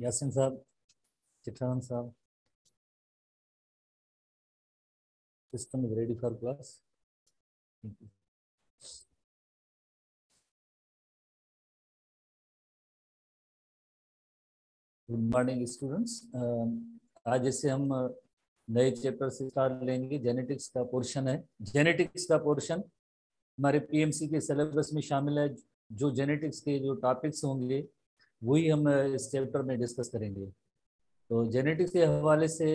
यासिन साहब चिठान साहब ready for class. Thank you. Good morning students आज जैसे हम नए चैप्टर से स्टार्ट लेंगे. जेनेटिक्स का पोर्शन है. जेनेटिक्स का पोर्शन हमारे पीएमसी के सिलेबस में शामिल है. जो जेनेटिक्स के जो टॉपिक्स होंगे वही हम इस चैप्टर में डिस्कस करेंगे। तो जेनेटिक्स के हवाले से,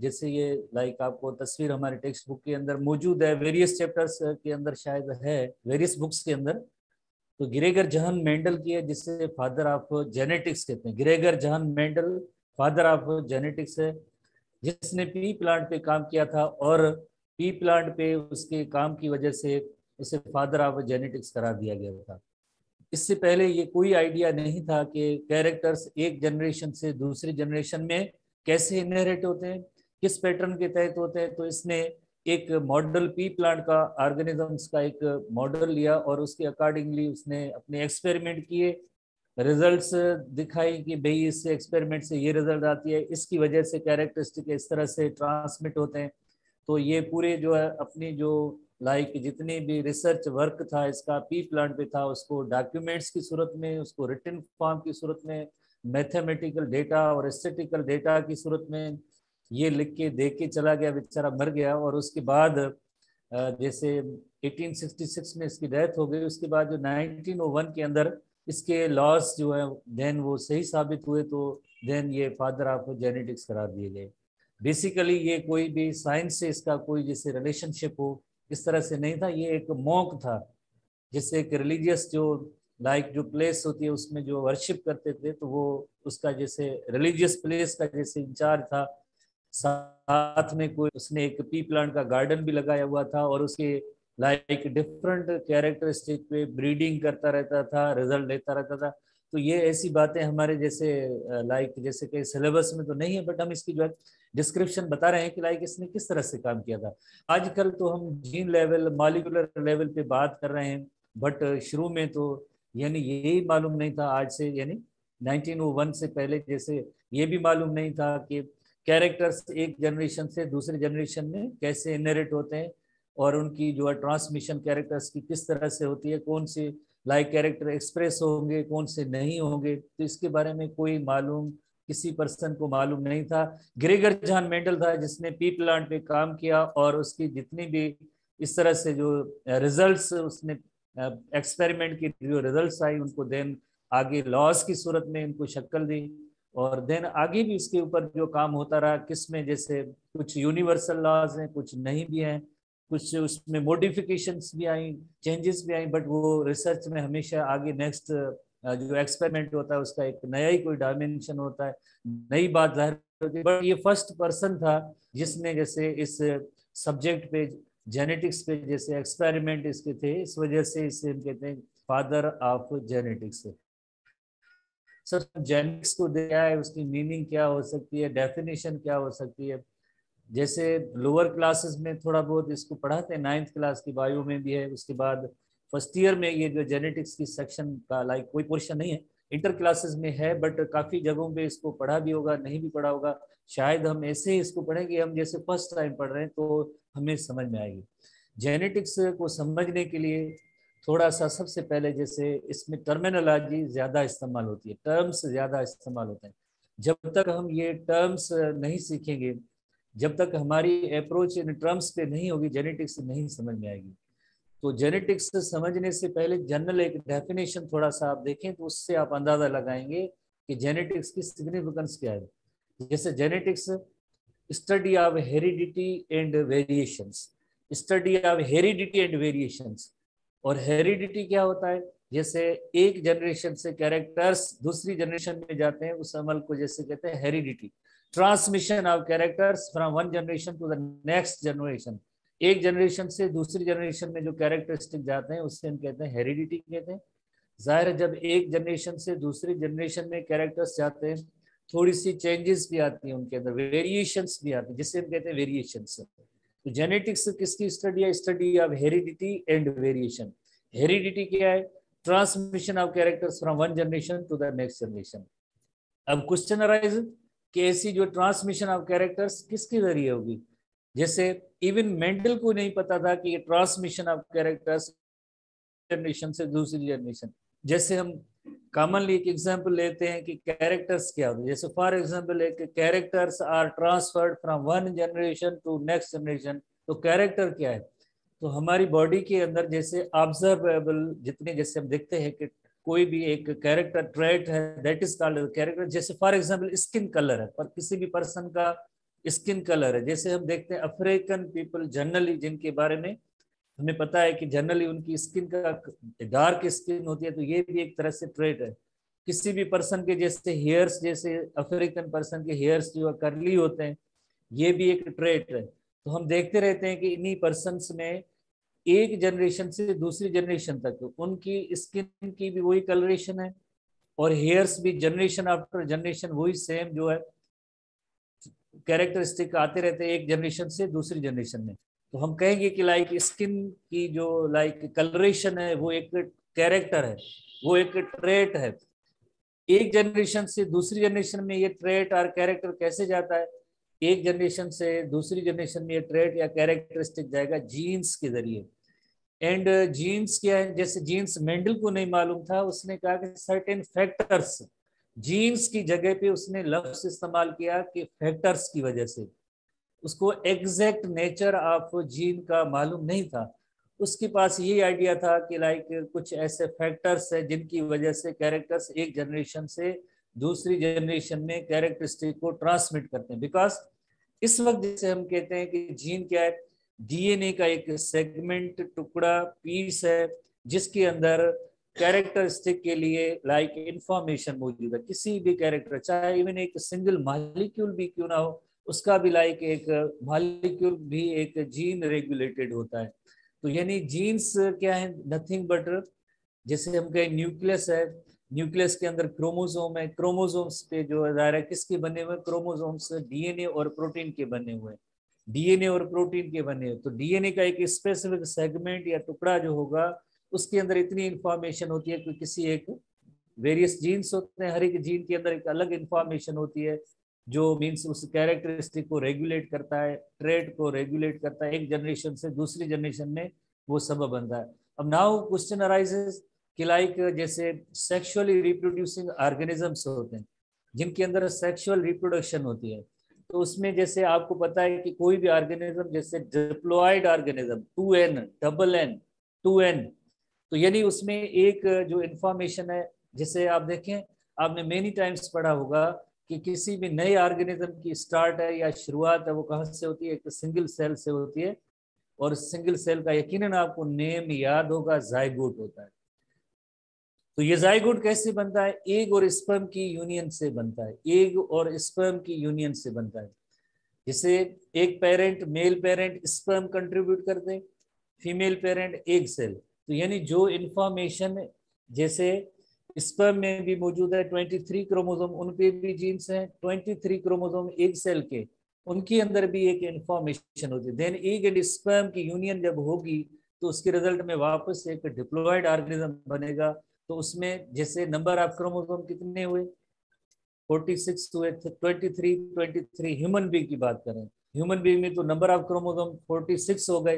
जैसे ये लाइक आपको तस्वीर हमारे टेक्स्ट बुक के अंदर मौजूद है वेरियस चैप्टर्स के अंदर शायद है वेरियस बुक्स के अंदर। तो गिरेगर जहन मेंडल की है जिसे फादर ऑफ़ जेनेटिक्स कहते हैं। गिरेगर जहन मेंडल फादर ऑफ़ जेनेटिक्स है, जिसने पी प्लांट पे काम किया था और पी प्लांट पे उसके काम की वजह से उसे फादर ऑफ़ जेनेटिक्स करार दिया गया था। इससे पहले ये कोई आइडिया नहीं था कि कैरेक्टर्स एक जनरेशन से दूसरे जनरेशन में कैसे इनहेरिट होते हैं, किस पैटर्न के तहत होते हैं। तो इसने एक मॉडल पी प्लांट का ऑर्गेनिजम्स का एक मॉडल लिया और उसके अकॉर्डिंगली उसने अपने एक्सपेरिमेंट किए। रिजल्ट्स दिखाई कि भाई इस एक्सपेरिमेंट से ये रिज़ल्ट आती है, इसकी वजह से कैरेक्टरिस्टिक इस तरह से ट्रांसमिट होते हैं। तो ये पूरे जो है, अपनी जो लाइक like, जितनी भी रिसर्च वर्क था, इसका पी प्लांट पे था, उसको डॉक्यूमेंट्स की सूरत में, उसको रिटर्न फॉर्म की सूरत में मैथमेटिकल डेटा और एस्थेटिकल डेटा की सूरत में, ये लिख के, दे के चला गया, बेचारा मर गया। और उसके बाद जैसे 1866 में इसकी डेथ हो गई, उसके बाद जो 1901 के अंदर इसके लॉस जो है देन वो सही साबित हुए तो देन ये फादर ऑफ़ जेनेटिक्स करार दिए गए। बेसिकली ये कोई भी साइंस से इसका कोई जैसे रिलेशनशिप हो इस तरह से नहीं था, ये एक मॉक था, जिससे एक रिलीजियस जो लाइक जो प्लेस होती है, उसमें जो वर्शिप करते थे तो वो उसका जैसे रिलीजियस प्लेस का जैसे इंचार्ज था। साथ में कोई उसने एक पी प्लांट का गार्डन भी लगाया हुआ था और उसके लाइक डिफरेंट कैरेक्टरिस्टिक पे ब्रीडिंग करता रहता था रिज़ल्ट लेता रहता था। तो ये ऐसी बातें हमारे जैसे लाइक जैसे कि सिलेबस में तो नहीं है बट हम इसकी जो है डिस्क्रिप्शन बता रहे हैं कि लाइक इसने किस तरह से काम किया था। आजकल तो हम जीन लेवल मालिकुलर लेवल पे बात कर रहे हैं बट शुरू में तो यानी यही मालूम नहीं था, आज से यानी 1901 से पहले जैसे ये भी मालूम नहीं था कि कैरेक्टर्स एक जनरेशन से दूसरे जनरेशन में कैसे इनरेट होते हैं और उनकी जो है ट्रांसमिशन कैरेक्टर्स की किस तरह से होती है, कौन से लाइक कैरेक्टर एक्सप्रेस होंगे, कौन से नहीं होंगे तो इसके बारे में कोई मालूम, किसी पर्सन को मालूम नहीं था। ग्रेगर जहान मेंडल था, जिसने पी प्लांट पे काम किया और उसकी जितनी भी इस तरह से जो रिजल्ट्स उसने एक्सपेरिमेंट की, जो रिजल्ट्स आई, उनको देन आगे लॉस की सूरत में इनको शक्ल दी और देन आगे भी इसके ऊपर जो काम होता रहा, किसमें जैसे कुछ यूनिवर्सल लॉज हैं, कुछ नहीं भी हैं कुछ उसमें मॉडिफिकेशंस भी आई चेंजेस भी आई बट वो रिसर्च में हमेशा आगे नेक्स्ट जो एक्सपेरिमेंट होता है, उसका एक नया ही कोई डायमेंशन होता है, नई बात ज़ाहिर होती है। बट ये फ़र्स्ट पर्सन था जिसने जैसे इस सब्जेक्ट पे जेनेटिक्स पे जैसे एक्सपेरिमेंट इसके थे, इस वजह से इसे हम कहते हैं father of genetics sir genetics को देखा है, उसकी मीनिंग क्या हो सकती है डेफिनेशन क्या हो सकती है? जैसे लोअर क्लासेस में थोड़ा बहुत इसको पढ़ाते हैं नाइन्थ क्लास की बायो में भी है, उसके बाद फ़र्स्ट ईयर में ये जो जेनेटिक्स की सेक्शन का लाइक कोई पोर्शन नहीं है इंटर क्लासेस में है बट काफ़ी जगहों पे इसको पढ़ा भी होगा, नहीं भी पढ़ा होगा, शायद हम ऐसे ही इसको पढ़ेंगे हम जैसे फ़र्स्ट टाइम पढ़ रहे हैं तो हमें समझ में आएगी। जेनेटिक्स को समझने के लिए थोड़ा सा सबसे पहले जैसे इसमें टर्मिनोलॉजी ज़्यादा इस्तेमाल होती है टर्म्स ज़्यादा इस्तेमाल होते हैं। जब तक हम ये टर्म्स नहीं सीखेंगे जब तक हमारी अप्रोच इन टर्म्स पे नहीं होगी जेनेटिक्स नहीं समझ में आएगी। तो जेनेटिक्स समझने से पहले जनरल एक डेफिनेशन थोड़ा सा आप देखें तो उससे आप अंदाज़ा लगाएँगे कि जेनेटिक्स की सिग्निफिकेंस क्या है। जैसे genetics study of heredity and variations study of heredity and variations और हेरिडिटी क्या होता है? जैसे एक जनरेशन से कैरेक्टर्स दूसरी जनरेशन में जाते हैं, उस अमल को जैसे कहते हैं heredity transmission of characters from one generation to the next generation एक जनरेशन से दूसरी जनरेशन में जो कैरेक्टरिस्टिक जाते हैं, उससे हम कहते हैं हेरिडिटी कहते हैं। ज़ाहिर है जब एक जनरेशन से दूसरी जनरेशन में कैरेक्टर्स जाते हैं थोड़ी सी चेंजेस भी आती हैं उनके अंदर वेरिएशंस भी आती हैं जिससे हम कहते हैं वेरिएशंस तो जेनेटिक्स किसकी स्टडी है? Study of heredity and variation heredity क्या है? Transmission of characters from one generation to the next generation अब क्वेश्चन अराइज कि ऐसी जो ट्रांसमिशन ऑफ़ कैरेक्टर्स किसके ज़रिए होगी? जैसे इवन मेंडल को नहीं पता था कि ये ट्रांसमिशन ऑफ़ कैरेक्टर्स जनरेशन से दूसरी जनरेशन जैसे हम कॉमनली एक एग्जांपल लेते हैं कि कैरेक्टर्स क्या होते हैं। जैसे फॉर एग्जांपल एक characters are transferred from one generation to next generation तो कैरेक्टर क्या है? तो हमारी बॉडी के अंदर जैसे ऑब्जर्वेबल जितने जैसे हम देखते हैं कि कोई भी एक कैरेक्टर ट्रेट है दैट इज़ कॉल्ड कैरेक्टर जैसे फॉर एग्जांपल स्किन कलर है, पर किसी भी पर्सन का स्किन कलर है। जैसे हम देखते हैं अफ्रीकन पीपल जनरली जिनके बारे में हमें पता है कि जनरली उनकी स्किन का डार्क स्किन होती है तो ये भी एक तरह से ट्रेट है। किसी भी पर्सन के जैसे हेयर्स जैसे अफ्रीकन पर्सन के हेयर्स जो करली होते हैं, ये भी एक ट्रेट है। तो हम देखते रहते हैं कि इन्हीं पर्सन में एक जनरेशन से दूसरी जनरेशन तक। उनकी स्किन की भी वही कलरेशन है और हेयर्स भी जनरेशन आफ्टर जनरेशन वही सेम जो है कैरेक्टरिस्टिक आते रहते हैं एक जनरेशन से दूसरी जनरेशन में। तो हम कहेंगे कि लाइक स्किन की जो लाइक कलरेशन है, वो एक कैरेक्टर है, वो एक ट्रेट है। एक जनरेशन से दूसरी जनरेशन में ये ट्रेट और कैरेक्टर कैसे जाता है? एक जनरेशन से दूसरी जनरेशन में ये ट्रेट या कैरेक्टरिस्टिक जाएगा जीन्स के ज़रिए। एंड जीन्स क्या है? जैसे जीन्स मेंडल को नहीं मालूम था, उसने कहा कि सर्टेन फैक्टर्स जीन्स की जगह पे उसने लफ्स इस्तेमाल किया कि फैक्टर्स की वजह से। उसको एग्जैक्ट नेचर ऑफ़ जीन का मालूम नहीं था। उसके पास ये आइडिया था कि लाइक कुछ ऐसे फैक्टर्स है जिनकी वजह से कैरेक्टर्स एक जनरेशन से दूसरी जनरेशन में कैरेक्टरिस्टिक को ट्रांसमिट करते हैं। बिकॉज़ इस वक्त जैसे हम कहते हैं कि जीन क्या है? डीएनए का एक सेगमेंट टुकड़ा पीस है, जिसके अंदर कैरेक्टरिस्टिक के लिए लाइक इंफॉर्मेशन मौजूद है। किसी भी कैरेक्टर चाहे इवन एक सिंगल मालिक्यूल भी क्यों ना हो, उसका भी लाइक एक मालिक्यूल भी एक जीन रेगुलेटेड होता है। तो यानी जीन्स क्या है? नथिंग बट जैसे हम कहें न्यूक्लियस है न्यूक्लियस के अंदर क्रोमोजोम है। क्रोमोजोम्स पे जो है, किसके बने हुए क्रोमोजोम्स डीएनए और प्रोटीन के बने हुए डीएनए और प्रोटीन के बने तो डीएनए का एक स्पेसिफिक सेगमेंट या टुकड़ा जो होगा, उसके अंदर इतनी इंफॉर्मेशन होती है कि किसी एक वेरियस जीन्स होते हैं, हर एक जीन के अंदर एक अलग इंफॉर्मेशन होती है, जो मीन्स उस कैरेक्टरिस्टिक को रेगुलेट करता है ट्रेड को रेगुलेट करता है, एक जनरेशन से दूसरी जनरेशन में वो सबब बनता है। अब नाउ क्वेश्चन अराइजेस कि लाइक जैसे सेक्सुअली रिप्रोड्यूसिंग ऑर्गेनिजम्स होते हैं, जिनके अंदर सेक्सुअल रिप्रोडक्शन होती है तो उसमें जैसे आपको पता है कि कोई भी ऑर्गेनिज्म, जैसे diploid organism two N, double N, two N तो यानी उसमें एक जो इंफॉर्मेशन है, जैसे आप देखें, आपने मेनी टाइम्स पढ़ा होगा कि किसी भी नए ऑर्गेनिज्म की स्टार्ट है या शुरुआत है, वो कहाँ से होती है? एक सिंगल सेल से होती है। और सिंगल सेल का यकीनन आपको नेम याद होगा जायगोट होता है। तो ये जायगोट कैसे बनता है? एग और स्पर्म की यूनियन से बनता है। एग और स्पर्म की यूनियन से बनता है। जिसे एक parent, male parent, sperm contribute करते हैं, फीमेल पेरेंट, एग सेल। तो यानी जो इंफॉर्मेशन जैसे स्पर्म में भी मौजूद है 23 क्रोमोसोम, उन पे भी जीन्स हैं 23 क्रोमोसोम एक सेल के, उनके अंदर भी एक इंफॉर्मेशन होती है। देन एग एंड स्पर्म की यूनियन जब होगी तो उसके रिज़ल्ट में वापस एक डिप्लॉयड ऑर्गेनिज्म बनेगा तो उसमें जैसे नंबर ऑफ़ क्रोमोसोम कितने हुए? 46 हुए 23 23 ह्यूमन बींग की बात करें। ह्यूमन बींग में तो नंबर ऑफ़ क्रोमोसोम 46 हो गए।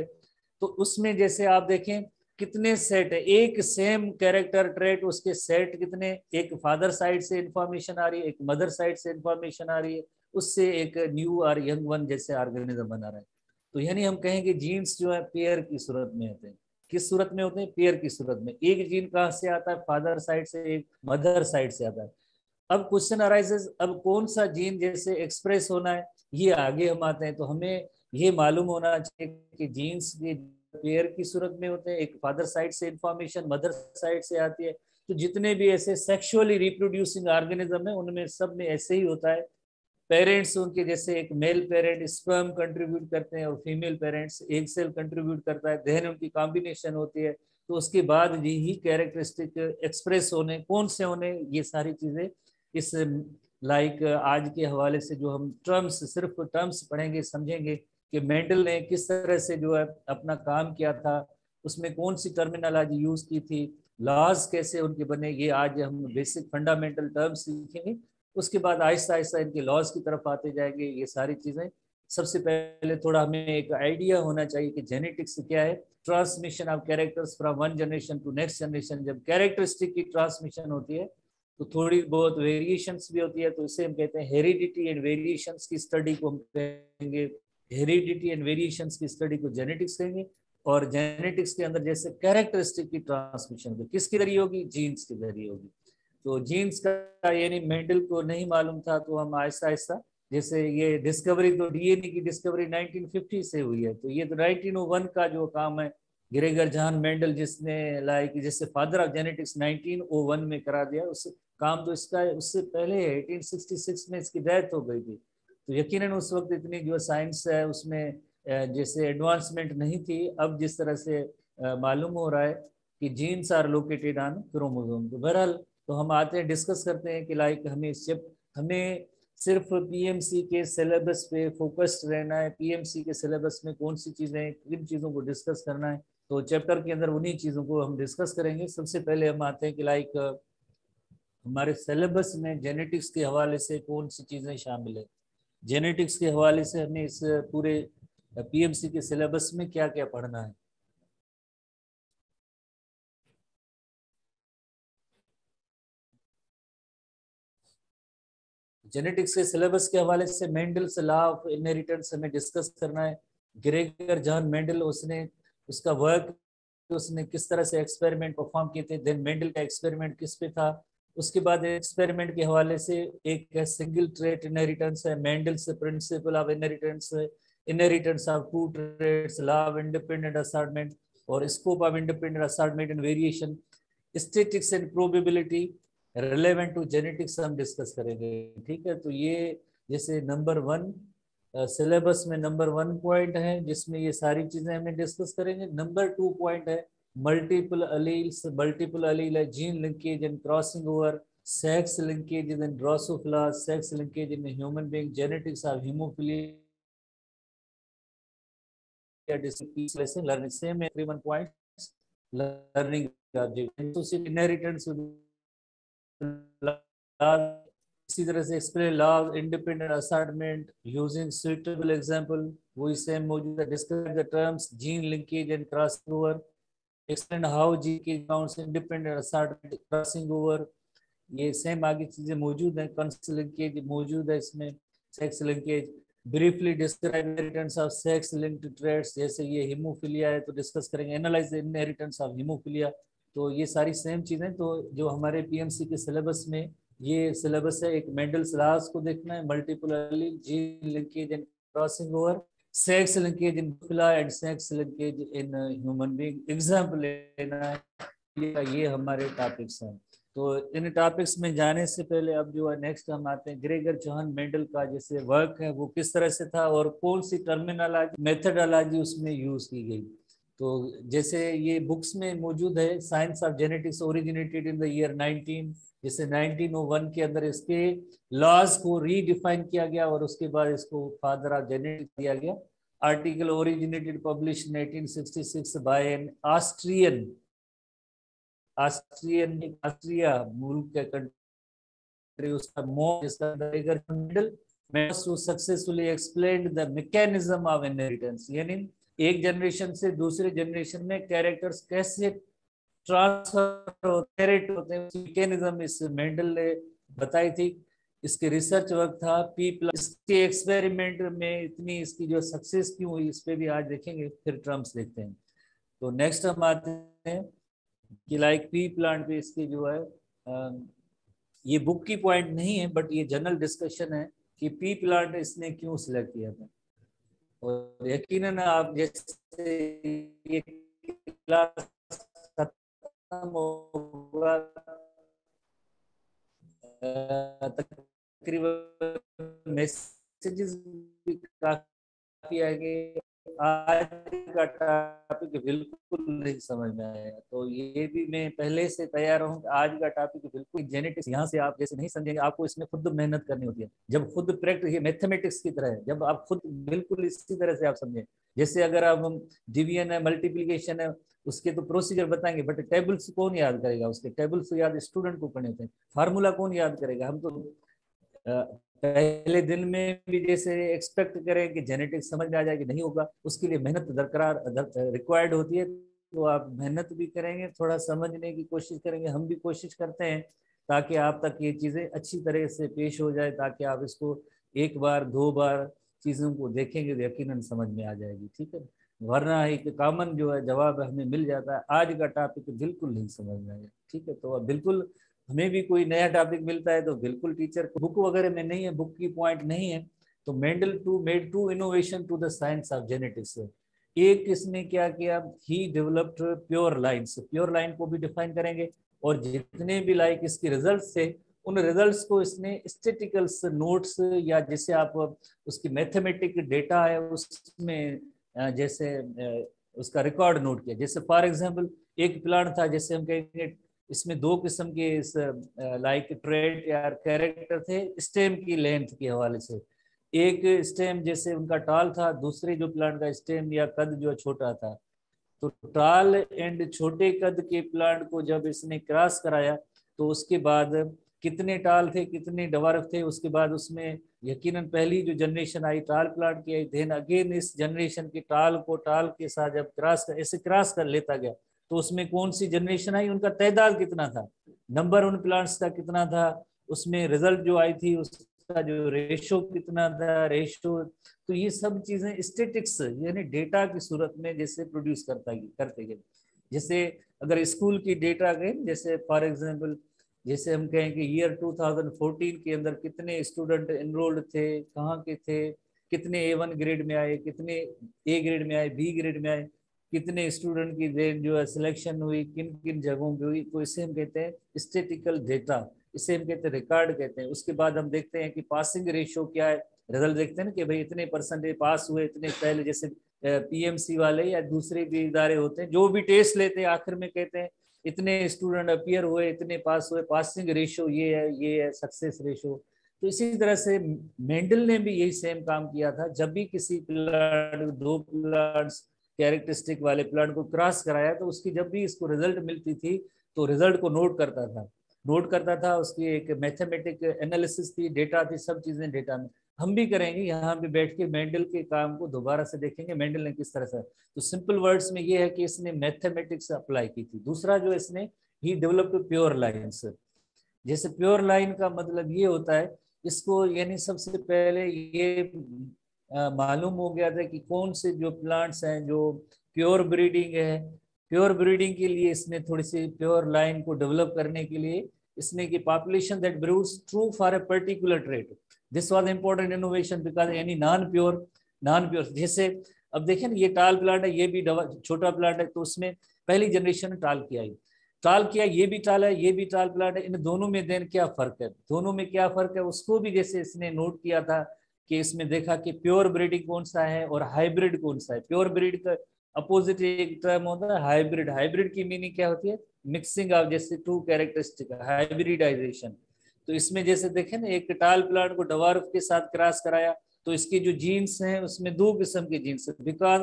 तो उसमें जैसे आप देखें, कितने सेट है? एक सेम कैरेक्टर ट्रेट उसके सेट कितने? एक फादर साइड से इंफॉर्मेशन आ रही है, एक मदर साइड से इंफॉर्मेशन आ रही है। उससे एक न्यू और यंग वन जैसे ऑर्गेनिज्म बना रहे है। तो यानी हम कहेंगे जीन्स जो है पेयर की सूरत में होते हैं। किस सूरत में होते हैं? पेयर की सूरत में। एक जीन कहाँ से आता है? फादर साइड से, एक मदर साइड से आता है। अब क्वेश्चन अराइजेस अब कौन सा जीन जैसे एक्सप्रेस होना है? ये आगे हम आते हैं। तो हमें ये मालूम होना चाहिए कि जीन्स के पेयर की सूरत में होते हैं। एक फादर साइड से इंफॉर्मेशन मदर साइड से आती है। तो जितने भी ऐसे सेक्सुअली रिप्रोड्यूसिंग ऑर्गेनिज्म है, उनमें सब में ऐसे ही होता है। पेरेंट्स उनके जैसे एक मेल पेरेंट स्पर्म कंट्रीब्यूट करते हैं और फीमेल पेरेंट्स एक सेल कंट्रीब्यूट करता है, देन उनकी कॉम्बिनेशन होती है। तो उसके बाद यही कैरेक्टरिस्टिक एक्सप्रेस होने, कौन से होने, ये सारी चीज़ें इस लाइक आज के हवाले से जो हम टर्म्स सिर्फ़ टर्म्स पढ़ेंगे, समझेंगे कि मेंडल ने किस तरह से जो है अपना काम किया था, उसमें कौन सी टर्मिनोलॉजी यूज़ की थी लॉज कैसे उनके बने, ये आज हम बेसिक फंडामेंटल टर्म्स सीखेंगे। उसके बाद आहिस्ता आहिस्ता इनके लॉज की तरफ़ आते जाएँगे, ये सारी चीज़ें। सबसे पहले थोड़ा हमें एक आइडिया होना चाहिए कि जेनेटिक्स क्या है। Transmission of characters from one generation to next generation जब कैरेक्टरिस्टिक की ट्रांसमिशन होती है तो थोड़ी बहुत वेरिएशंस भी होती है तो इसे हम कहते हैं हेरिडिटी एंड वेरिएशंस की स्टडी को हम कहेंगे। हेरिडिटी एंड वेरिएशंस की स्टडी को जेनेटिक्स कहेंगे और जेनेटिक्स के अंदर जैसे कैरेक्टरिस्टिक की ट्रांसमिशन किसके ज़रिए होगी? जीन्स के ज़रिए होगी। तो जीन्स का यानी मेंडल को नहीं मालूम था तो हम आहिस्ता आहिस्ता, जैसे ये डिस्कवरी तो डीएनए की डिस्कवरी 1950 से हुई है तो ये तो 1901 का जो काम है ग्रेगर जहान मेंडल जिसने लाइक जैसे फादर ऑफ़ जेनेटिक्स 1901 में करा दिया, उस काम तो इसका, उससे पहले है 1866 में इसकी डेथ हो गई थी। तो यकीनन उस वक्त इतनी जो साइंस है, उसमें जैसे एडवांसमेंट नहीं थी। अब जिस तरह से मालूम हो रहा है कि genes are located on chromosome तो बहरहाल तो हम आते हैं डिस्कस करते हैं कि लाइक हमें जब हमें सिर्फ़ पीएमसी के सिलेबस पे फोकस्ड रहना है। पीएमसी के सिलेबस में कौन सी चीज़ें हैं, किन चीज़ों को डिस्कस करना है? तो चैप्टर के अंदर उन्हीं चीज़ों को हम डिस्कस करेंगे। सबसे पहले हम आते हैं कि लाइक हमारे सिलेबस में जेनेटिक्स के हवाले से कौन सी चीज़ें शामिल है। जेनेटिक्स के हवाले से हमें इस पूरे पीएमसी के सिलेबस में क्या क्या पढ़ना है। जेनेटिक्स के सिलेबस के हवाले से मेंडल्स लॉ ऑफ़ इनहेरिटेंस हमें डिस्कस करना है। ग्रेगर जॉन मेंडल उसने उसका वर्क उसने किस तरह से एक्सपेरिमेंट परफॉर्म किए थे? देन मेंडल का एक्सपेरिमेंट किस पे था? उसके बाद एक्सपेरिमेंट के हवाले से एक सिंगल ट्रेट इनहेरिटेंस है। Mendel's principle of inheritance inheritance of two traits law of independent assortment और scope of independent assortment and variation statistics and probability relevant to genetics हम डिस्कस करेंगे, ठीक है? तो ये जैसे नंबर वन सिलेबस में नंबर वन पॉइंट है, जिसमें ये सारी चीज़ें हमें डिस्कस करेंगे। नंबर टू पॉइंट है मल्टीपल अलील्स मल्टीपल अलील है gene linkage and crossing over sex linkage in Drosophila sex linkage in human being genetics of haemophilia learning same everyone points, learning object. So inheritance इसी तरह से explain law independent assignment using suitable example वही same मौजूद है। Describe the terms gene linkage and crossing over explain how जी के counts independent assignment crossing over ये same आगे चीज़ें मौजूद हैं। कंस लिंकेज मौजूद है इसमें। Sex linkage briefly describe inheritance of sex linked traits जैसे ये हीमोफिलिया है तो डिस्कस करेंगे। एनालाइज इनहेरिटेंस ऑफ़ हीमोफिलिया तो ये सारी सेम चीज़ें तो जो हमारे पीएमसी के सिलेबस में ये सिलेबस है, एक मेंडल सलास को देखना है multiple gene linkage and crossing over sex linkage in and sex linkage in human being example लेना है, ये ये हमारे टॉपिक्स हैं। तो इन टॉपिक्स में जाने से पहले अब जो है नेक्स्ट हम आते हैं ग्रेगर जॉन मेंडल का जैसे वर्क है, वो किस तरह से था और कौन सी टर्मिनोलॉजी मेथडोलॉजी उसमें यूज़ की गई। तो जैसे ये बुक्स में मौजूद है science of genetics originated in the year 19 जैसे 1901 के अंदर इसके लॉज को रीडिफाइन किया गया और उसके बाद इसको फादर ऑफ़ जेनेटिक्स दिया गया। Article originated publish in 1866 by an Austrian Austrian Austria मुल्क के कंट्री उसका मोर जिसका middle successfully explained the mechanism of inheritance यानी एक जनरेशन से दूसरे जनरेशन में कैरेक्टर्स कैसे ट्रांसफ़र होते हैं इस मेंडल ने बताई थी। इसके रिसर्च वर्क था पी प्लस इसके एक्सपेरिमेंट में इतनी इसकी जो सक्सेस क्यों हुई, इस पे भी आज देखेंगे, फिर ट्रम्स देखते हैं। तो नेक्स्ट हम आते हैं कि लाइक पी प्लांट पे इसकी जो है ये बुक की पॉइंट नहीं है बट ये जनरल डिस्कशन है कि पी प्लांट इसने क्यों सिलेक्ट किया था। और यकीनन आप जैसे ये क्लास खत्म होगा तकरीबन मैसेजेस भी काफ़ी आगे आज का टॉपिक बिल्कुल नहीं समझ में आया। तो ये भी मैं पहले से तैयार हूँ आज का टॉपिक बिल्कुल जेनेटिक्स यहाँ से आप जैसे नहीं समझेंगे, आपको इसमें खुद मेहनत करनी होती है। जब खुद प्रैक्टिस ये मैथमेटिक्स की तरह है, जब आप खुद बिल्कुल इसी तरह से आप समझें। जैसे अगर आप, हम डिवीज़न है मल्टीप्लीकेशन है, उसके तो प्रोसीजर बताएँगे बट टेबल्स कौन याद करेगा उसके? टेबल्स याद स्टूडेंट को पढ़ने थे फार्मूला कौन याद करेगा? हम तो पहले दिन में भी जैसे एक्सपेक्ट करें कि जेनेटिक्स समझ में आ जाएगी नहीं होगा, उसके लिए मेहनत दरकरार रिक्वायर्ड होती है तो आप मेहनत भी करेंगे, थोड़ा समझने की कोशिश करेंगे, हम भी कोशिश करते हैं, ताकि आप तक ये चीज़ें अच्छी तरह से पेश हो जाए, ताकि आप इसको एक बार, दो बार चीज़ों को देखेंगे तो यकीन समझ में आ जाएगी, ठीक है? वरना एक कॉमन जो है जवाब हमें मिल जाता है, आज का टॉपिक बिल्कुल नहीं समझ में आएगा ठीक है? तो बिल्कुल हमें भी कोई नया टॉपिक मिलता है तो बिल्कुल टीचर बुक वगैरह में नहीं है बुक की पॉइंट नहीं है तो Mendel two made two innovation to the science of genetics एक इसने क्या किया? He developed pure lines pure line को भी डिफाइन करेंगे और जितने भी लाइक इसके रिज़ल्ट थे, उन रिजल्ट्स को इसने स्टेटिकल्स नोट्स या जैसे आप, उसकी मैथमेटिक डेटा है, उसमें जैसे उसका रिकॉर्ड नोट किया। जैसे फॉर एग्जांपल एक प्लान था, जैसे हम कहेंगे इसमें दो किस्म के इस लाइक ट्रेड या कैरेक्टर थे स्टेम की लेंथ के हवाले से। एक स्टेम जैसे उनका टाल था, दूसरे जो प्लांट का स्टेम या कद जो छोटा था। तो टाल एंड छोटे कद के प्लांट को जब इसने क्रॉस कराया तो उसके बाद कितने टाल थे, कितने डवार्फ थे, उसके बाद उसमें यकीनन पहली जो जनरेशन आई, टाल प्लांट की आई देन अगेन इस जनरेशन के टाल को, टाल के साथ जब क्रॉस कर ऐसे क्रॉस कर लेता गया। तो उसमें कौन सी जनरेशन आई? उनका तदाद कितना था? नंबर उन प्लांट्स का कितना था? उसमें रिज़ल्ट जो आई थी, उसका जो रेशो कितना था? रेशो तो ये सब चीज़ें स्टेटिक्स यानी डेटा की सूरत में जैसे प्रोड्यूस करता करते गए जैसे अगर स्कूल की डेटा गए जैसे फॉर एग्ज़ाम्पल जैसे हम कहें कि ईयर 2014 के अंदर कितने स्टूडेंट एनरोल्ड थे, कहाँ के थे, कितने ए वन ग्रेड में आए, कितने ए ग्रेड में आए बी ग्रेड में आए कितने स्टूडेंट की देर जो है सिलेक्शन हुई किन किन जगहों की हुई तो इसे हम कहते हैं स्टेटिकल डेटा इसे हम कहते हैं रिकॉर्ड कहते हैं। उसके बाद हम देखते हैं कि पासिंग रेशियो क्या है। रिज़ल्ट देखते हैं ना कि भाई इतने परसेंटेज पास हुए, इतने पहले जैसे पीएमसी वाले या दूसरे भी इदारे होते हैं, जो भी टेस्ट लेते हैं, आखिर में कहते हैं इतने स्टूडेंट अपियर हुए, इतने पास हुए पासिंग रेशियो ये है ये है सक्सेस रेशियो तो इसी तरह से मेंडल ने भी यही सेम काम किया था। जब भी किसी प्लांट दो प्लांट्स कैरेक्टरिस्टिक वाले प्लांट को क्रॉस कराया तो उसकी जब भी इसको रिज़ल्ट मिलती थी तो रिज़ल्ट को नोट करता था। नोट करता था, उसकी एक मैथमेटिक एनालिसिस थी डेटा थी, सब चीज़ें डेटा में। हम भी करेंगे, यहाँ पे बैठ के मेंडल के काम को दोबारा से देखेंगे मेंडल ने किस तरह से। तो सिंपल वर्ड्स में ये है कि इसने मैथमेटिक्स अप्लाई की थी। दूसरा जो इसने ही डेवलप्ड प्योर लाइन्स जैसे प्योर लाइन का मतलब ये होता है, इसको यानी सबसे पहले ये मालूम हो गया था कि कौन से जो प्लांट्स हैं, जो प्योर ब्रीडिंग है प्योर ब्रीडिंग के लिए इसने थोड़ी सी प्योर लाइन को डेवलप करने के लिए इसने की population that breeds true for a particular trait this was important innovation because any non pure non pure जैसे अब देखें ये टाल प्लांट है, ये भी छोटा प्लांट है तो उसमें पहली जनरेशन ने टाल किया टाल किया, ये भी टाल है, ये भी टाल प्लांट है, इन दोनों में देन क्या फ़र्क है? दोनों में क्या फ़र्क है? उसको भी जैसे इसने नोट किया था कि इसमें देखा कि प्योर ब्रीडिंग कौन सा है और हाइब्रिड कौन सा है? प्योर ब्रीड का अपोजिट एक टर्म होता है हाइब्रिड हाइब्रिड की मीनिंग क्या होती है? मिक्सिंग ऑफ़ जैसे टू कैरेक्टरिस्टिक हाइब्रिडाइजेशन तो इसमें जैसे देखें ना, एक टाल प्लांट को डवार्फ के साथ क्रॉस कराया तो इसकी जो जीन्स हैं, उसमें दो किस्म के जीन्स है। बिकॉज़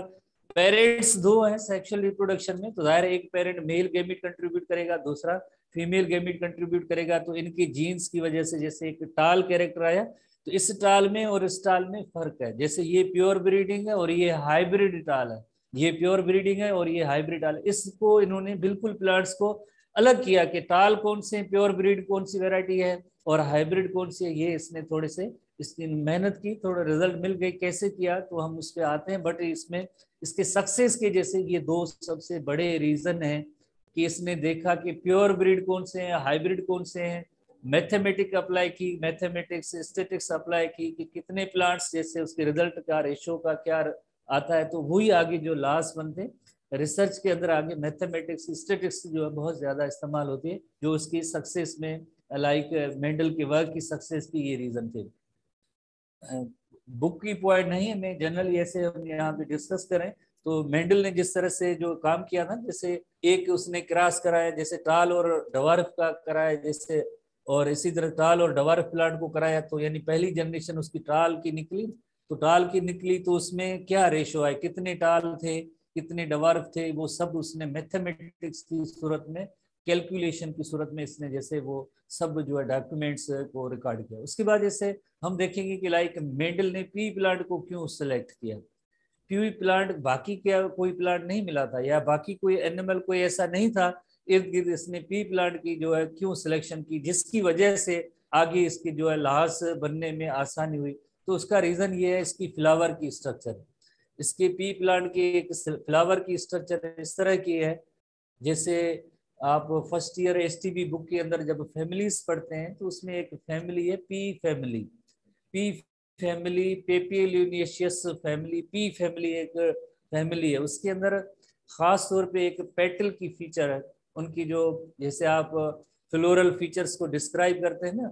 पेरेंट्स दो हैं सेक्सुअल रिप्रोडक्शन में तो ज़ाहिर एक पेरेंट मेल गेमिट कंट्रीब्यूट करेगा, दूसरा फीमेल गेमिट कंट्रीब्यूट करेगा तो इनकी जीन्स की वजह से जैसे एक टाल कैरेक्टर आया तो इस टाल में और इस टाल में फ़र्क है। जैसे ये प्योर ब्रीडिंग है और ये हाइब्रिड टाल है। ये प्योर ब्रीडिंग है और ये हाइब्रिड टाल है। इसको इन्होंने बिल्कुल प्लांट्स को अलग किया कि टाल कौन से प्योर ब्रीड कौन सी वेराइटी है और हाइब्रिड कौन सी है, ये इसने थोड़े से इसकी मेहनत की, थोड़ा रिज़ल्ट मिल गए कैसे किया तो हम उस पर आते हैं बट इसमें इसके सक्सेस के जैसे ये दो सबसे बड़े रीजन है कि इसने देखा कि प्योर ब्रीड कौन से हैं हाइब्रिड कौन से हैं मैथमेटिक अप्लाई की मैथमेटिक्स स्टेटिक्स अप्लाई की कि कितने प्लांट्स जैसे उसके रिज़ल्ट का रेशो का क्या आता है तो वही आगे जो लास्ट बनते रिसर्च के अंदर आगे मैथमेटिक्स स्टेटिक्स जो है बहुत ज़्यादा इस्तेमाल होती है, जो उसकी सक्सेस में लाइक मेंडल के वर्क की सक्सेस की ये रीज़न थे। बुक की पॉइंट नहीं है, मैं जनरली ऐसे हम यहाँ पे डिस्कस करें तो मेंडल ने जिस तरह से जो काम किया था, जैसे एक उसने क्रॉस कराया, जैसे टाल और डवर्फ का कराया, जैसे और इसी तरह टाल और डवार प्लांट को कराया तो यानी पहली जनरेशन उसकी टाल की निकली। तो टाल की निकली तो उसमें क्या रेशो आए कितने टाल थे, कितने डवार्फ थे? वो सब उसने मैथमेटिक्स की सूरत में कैलकुलेशन की सूरत में इसने जैसे वो सब जो है डॉक्यूमेंट्स को रिकॉर्ड किया। उसके बाद जैसे हम देखेंगे कि लाइक मेंडल ने पी प्लांट को क्यों सेलेक्ट किया? पी प्लांट बाकी क्या कोई प्लांट नहीं मिला था? या बाकी कोई एनिमल कोई ऐसा नहीं था इर्द गिर्द इसने पी प्लांट की जो है क्यों सिलेक्शन की? जिसकी वजह से आगे इसकी जो है लाश बनने में आसानी हुई। तो उसका रीजन ये है, इसकी फ्लावर की स्ट्रक्चर इसके पी प्लांट की एक फ्लावर की स्ट्रक्चर इस तरह की है। जैसे आप फ़र्स्ट ईयर एसटीबी बुक के अंदर जब फैमिलीज़ पढ़ते हैं तो उसमें एक फैमिली है पी फैमिली पी फैमिली पेपियलियस फैमिली पी फैमिली एक फैमिली है। उसके अंदर खास तौर पे एक पेटल की फीचर है। उनकी जो, जैसे आप फ्लोरल फीचर्स को डिस्क्राइब करते हैं ना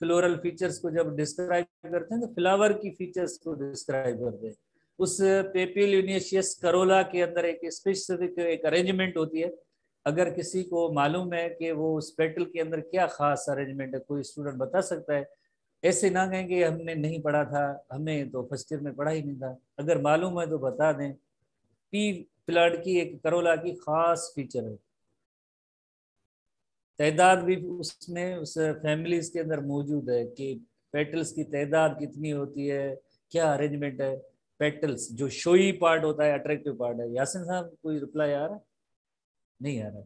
फ्लोरल फीचर्स को जब डिस्क्राइब करते हैं तो फ्लावर की फीचर्स को डिस्क्राइब करते हैं। उस पेपिल यूनिशियस करोला के अंदर एक स्पेसिफिक एक अरेंजमेंट होती है। अगर किसी को मालूम है कि वो उस पेटल के अंदर क्या खास अरेंजमेंट है, कोई स्टूडेंट बता सकता है। ऐसे ना कहें कि हमने नहीं पढ़ा था हमें तो फ़र्स्ट ईयर में पढ़ा ही नहीं था। अगर मालूम है तो बता दें। पी प्लांट की एक करोला की खास फीचर है। तादाद भी उसमें, उस फैमिलीज़ के अंदर मौजूद है कि पेटल्स की तादाद कितनी होती है, क्या अरेंजमेंट है? पेटल्स जो शोई पार्ट होता है अट्रैक्टिव पार्ट है। यासिन साहब, कोई रिप्लाई आ रहा है? नहीं आ रहा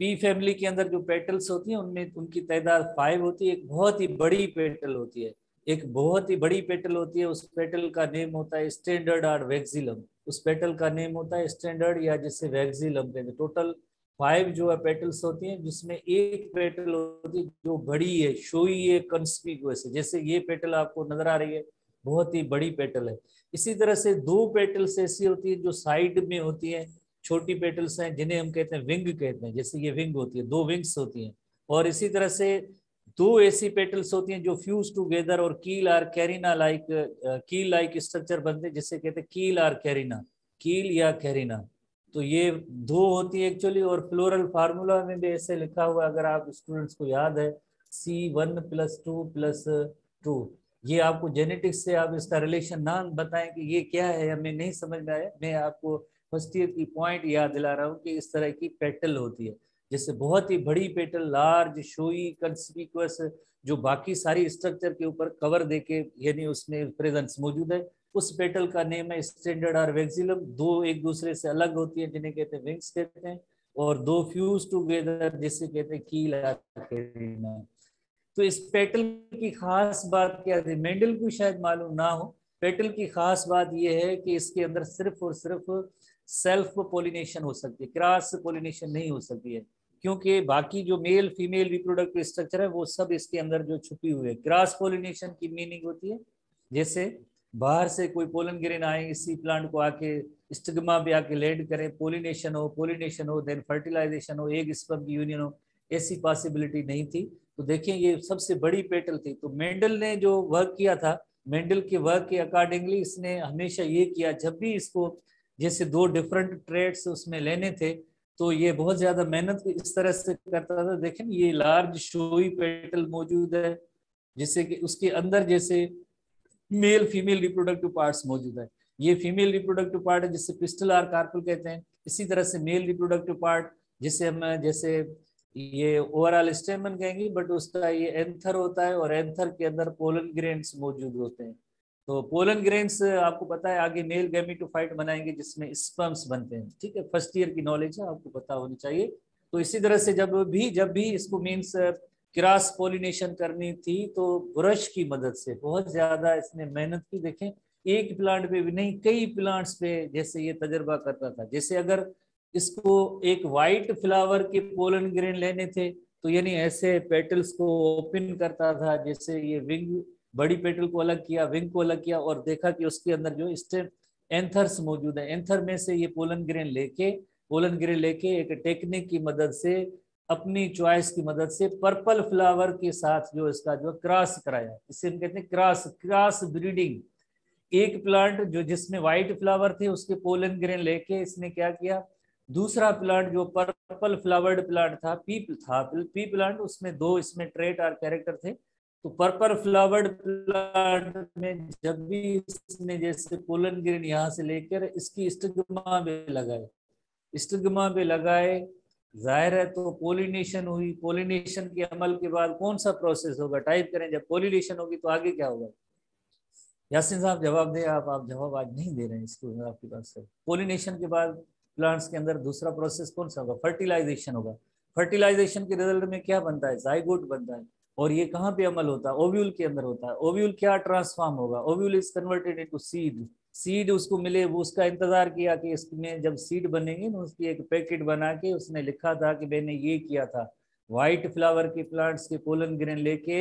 पी फैमिली के अंदर जो पेटल्स होती हैं, उनमें उनकी तादाद फाइव होती है। एक बहुत ही बड़ी पेटल होती है। एक बहुत ही बड़ी पेटल होती है। उस पेटल का नेम होता है स्टैंडर्ड आर वैक्सिलम उस पेटल का नेम होता है स्टैंडर्ड या जिससे वैक्सिलम कहते हैं। टोटल फाइव जो है पेटल्स होती हैं, जिसमें एक पेटल होती है जो बड़ी है शोई है कंस्पिकुअस है। जैसे ये पेटल आपको नज़र आ रही है, बहुत ही बड़ी पेटल है। इसी तरह से दो पेटल्स ऐसी होती है जो साइड में होती है, छोटी पेटल्स हैं, जिन्हें हम कहते हैं विंग कहते हैं। जैसे ये विंग होती है, दो विंग्स होती हैं। और इसी तरह से दो ऐसी पेटल्स होती हैं जो फ्यूज टूगेदर और keel are carina like keel like structure बनते हैं। जिसे कहते हैं कील आर कैरिना कील या कैरिना तो ये दो होती है एक्चुअली और फ्लोरल फार्मूला में भी ऐसे लिखा हुआ अगर आप स्टूडेंट्स को याद है C one plus two plus two ये आपको जेनेटिक्स से आप इसका रिलेशन ना बताएँ कि ये क्या है, हमें नहीं समझ में आया। मैं आपको फ़र्स्ट ईयर की पॉइंट याद दिला रहा हूँ कि इस तरह की पेटल होती है। जैसे बहुत ही बड़ी पेटल लार्ज शोई कंस्पिकुअस जो बाकी सारी स्ट्रक्चर के ऊपर कवर देके, यानी उसमें प्रेजेंस मौजूद है। उस पेटल का नेम है स्टैंडर्ड आर वेक्सिलम। दो एक दूसरे से अलग होती है, जिन्हें कहते हैं विंग्स कहते हैं, और दो फ्यूज टूगेदर, जिसे कहते हैं कील तो इस पेटल की खास बात क्या थी? मेंडल को शायद मालूम ना हो। पेटल की खास बात यह है कि इसके अंदर सिर्फ़ और सिर्फ़ सेल्फ पोलिनेशन हो सकती है, क्रॉस पोलिनेशन नहीं हो सकती है, क्योंकि बाकी जो मेल, फीमेल रिप्रोडक्टिव स्ट्रक्चर है, वो सब इसके अंदर जो छुपी हुई है। क्रॉस पोलिनेशन की मीनिंग होती है, जैसे बाहर से कोई पोलन ग्रेन आए, इसी प्लांट को आके स्टिग्मा भी आके लैंड करें पोलिनेशन हो पोलिनेशन हो देन फर्टिलाइजेशन हो, एक स्पर्म की यूनियन हो, ऐसी पॉसिबिलिटी नहीं थी। तो देखिए, ये सबसे बड़ी पेटल थी। तो मेंडल ने जो वर्क किया था मेंडल के वर्क के अकॉर्डिंगली इसने हमेशा ये किया, जब भी इसको जैसे दो डिफरेंट ट्रेड्स उसमें लेने थे तो ये बहुत ज़्यादा मेहनत इस तरह से करता था। देखें, ये लार्ज शोई पेटल मौजूद है जिससे कि उसके अंदर जैसे मेल फीमेल रिप्रोडक्टिव पार्ट्स मौजूद है। ये फीमेल रिप्रोडक्टिव पार्ट है जिससे पिस्टल आर कार्पल कहते हैं। इसी तरह से मेल रिप्रोडक्टिव पार्ट जिसे हम, जैसे ये ओवरऑल स्टेमन कहेंगे बट उसका ये एंथर होता है और एंथर के अंदर पोलन ग्रेन्स मौजूद होते हैं। तो पोलन ग्रेन्स आपको पता है, आगे मेल गैमिटोफाइट बनाएँगे, जिसमें स्पर्म्स बनते हैं। ठीक है फ़र्स्ट ईयर की नॉलेज है, आपको पता होनी चाहिए। तो इसी तरह से जब भी जब भी इसको मीन्स क्रॉस पोलिनेशन करनी थी तो ब्रश की मदद से, बहुत ज़्यादा इसने मेहनत की। देखें, एक प्लांट पे भी नहीं, कई प्लांट्स पे जैसे ये तजर्बा करता था। जैसे अगर इसको एक वाइट फ्लावर के पोलन ग्रेन लेने थे तो यानी ऐसे पेटल्स को ओपन करता था, जैसे ये विंग बड़ी पेटल को अलग किया विंग को अलग किया, और देखा कि उसके अंदर जो स्टेम एंथर्स मौजूद है। एंथर में से ये पोलन ग्रेन लेके पोलन ग्रेन लेके एक टेक्निक की मदद से अपनी चॉइस की मदद से पर्पल फ्लावर के साथ जो इसका जो क्रॉस कराया इसे हम कहते हैं क्रॉस क्रॉस ब्रीडिंग एक प्लांट जो जिसमें व्हाइट फ्लावर थे, उसके पोलन ग्रेन लेके इसने क्या किया? दूसरा प्लांट जो पर्पल फ्लावर्ड प्लांट था पी था पी प्लांट उसमें दो इसमें ट्रेट और कैरेक्टर थे। तो पर्पल फ्लावर्ड प्लांट में जब भी इसने जैसे पोलन ग्रेन यहाँ से लेकर इसकी स्टिग्मा में लगाए स्टिग्मा पे लगाए ज़ाहिर है तो पोलिनेशन हुई पोलिनेशन के अमल के बाद कौन सा प्रोसेस होगा? टाइप करें, जब पोलिनेशन होगी तो आगे क्या होगा? यासिन साहब, जवाब दे आप आप जवाब आज नहीं दे रहे हैं में आपके पास पोलिनेशन के बाद प्लांट्स के अंदर दूसरा प्रोसेस कौन सा होगा? फर्टिलाइजेशन होगा। फर्टिलाइजेशन के रिज़ल्ट में क्या बनता है? जाइगोट बनता है। और ये कहाँ पे अमल होता है? ओव्यूल के अंदर होता है। ओव्यूल क्या ट्रांसफॉर्म होगा? Ovule is converted into seed seed उसको मिले, वो उसका इंतज़ार किया कि इसमें जब सीड बनेंगे ना, उसकी एक पैकेट बना के उसने लिखा था कि मैंने ये किया था। व्हाइट फ्लावर के प्लांट्स के पोलन ग्रेन लेके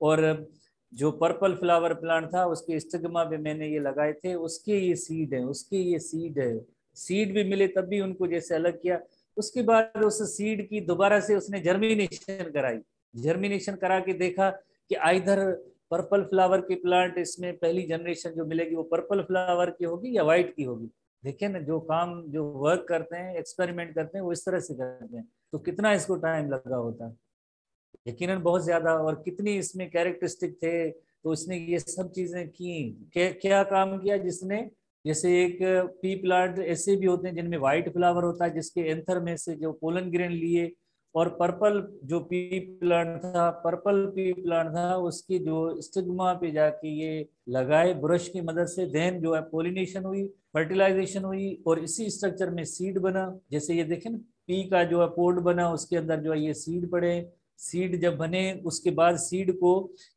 और जो पर्पल फ्लावर प्लांट था, उसके स्टिग्मा पे मैंने ये लगाए थे। उसके ये सीड है, उसके ये सीड है। सीड भी मिले तब भी उनको जैसे अलग किया। उसके बाद उस सीड की दोबारा से उसने जर्मिनेशन कराई। जर्मिनेशन करा के देखा कि आइधर पर्पल फ्लावर के प्लांट इसमें पहली जनरेशन जो मिलेगी वो पर्पल फ्लावर की होगी या व्हाइट की होगी? देखिए ना, जो काम, जो वर्क करते हैं एक्सपेरिमेंट करते हैं, वो इस तरह से करते हैं। तो कितना इसको टाइम लगा होता? है यकीन बहुत ज़्यादा। और कितनी इसमें कैरेक्टरिस्टिक थे तो इसने ये सब चीज़ें की। क्या काम किया जिसने? जैसे एक पी प्लांट ऐसे भी होते हैं जिनमें व्हाइट फ्लावर होता है, जिसके एंथर में से जो पोलन ग्रेन लिए और पर्पल जो पी प्लांट था पर्पल पी प्लांट था, उसकी जो स्टिग्मा पे जाके ये लगाए ब्रश की मदद से देन जो है पोलिनेशन हुई फर्टिलाइजेशन हुई और इसी स्ट्रक्चर में सीड बना। जैसे ये देखें पी का जो है पोर्ट बना, उसके अंदर जो है ये सीड पड़े। सीड जब बने, उसके बाद सीड को